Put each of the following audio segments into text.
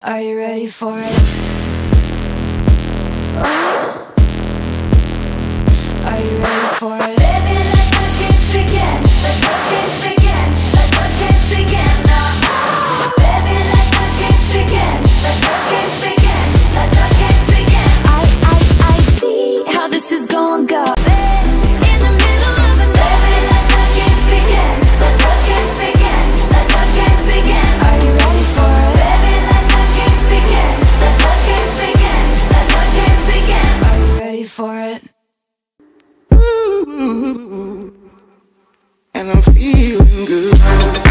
Are you ready for it? For it? and I'm feeling good.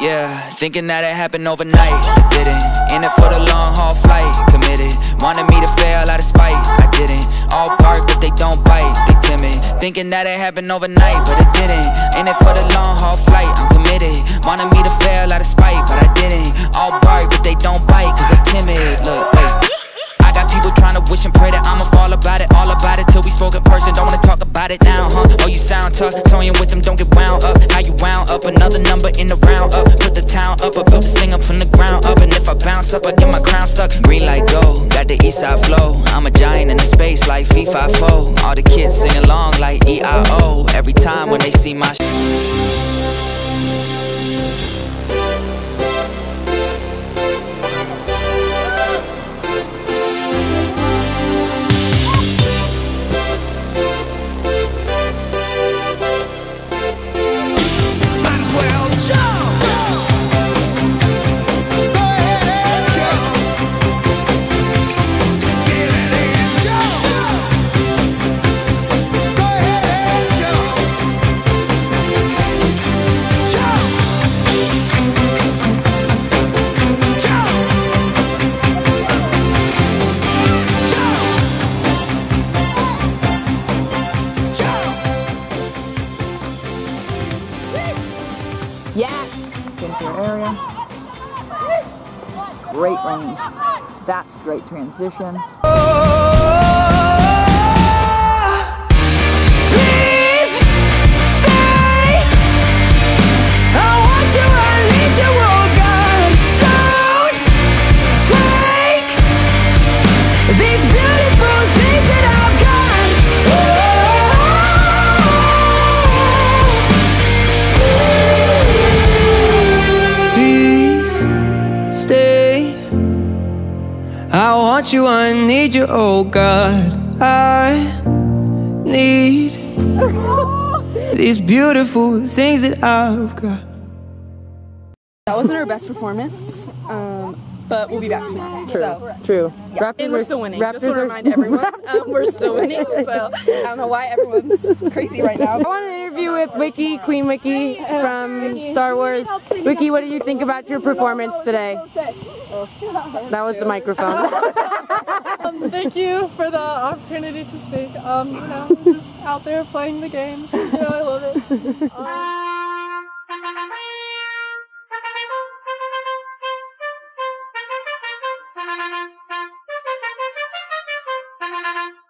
Yeah, thinking that it happened overnight. It didn't. Thinking that it happened overnight, but it didn't. In it for the long haul flight. I'm committed. Wanted me to fail out of spite, but I didn't. All bark, but they don't bite, cause they timid. Look, wait. I got people trying to wish and pray that I'ma fall about it, all about it till we spoke in person. Don't wanna talk about it now, huh? Oh, you sound tough, toying with them, don't get wound up. How you wound up? Another number in the round up. Put the town up, I built the sing up from the ground up. And if I bounce up, I get my crown stuck. Green light go, got the east side flow. I'm a giant like FIFA 4. All the kids sing along like EIO. Every time when they see my Great range. That's great transition. You, I need you, oh God. I need these beautiful things that I've got. That wasn't our best performance, um, but we'll be back tomorrow. So, True. yeah. Raptors and we're still winning. Raptors Just want to remind everyone, um, we're still winning. So, I don't know why everyone's crazy right now. I want an interview with Wiki, Queen Wiki from Star Wars. Wiki, what do you think about your performance today? That was the microphone. Thank you for the opportunity to speak. Um, you know, I'm just out there playing the game. You know, I love it. Um, Bye.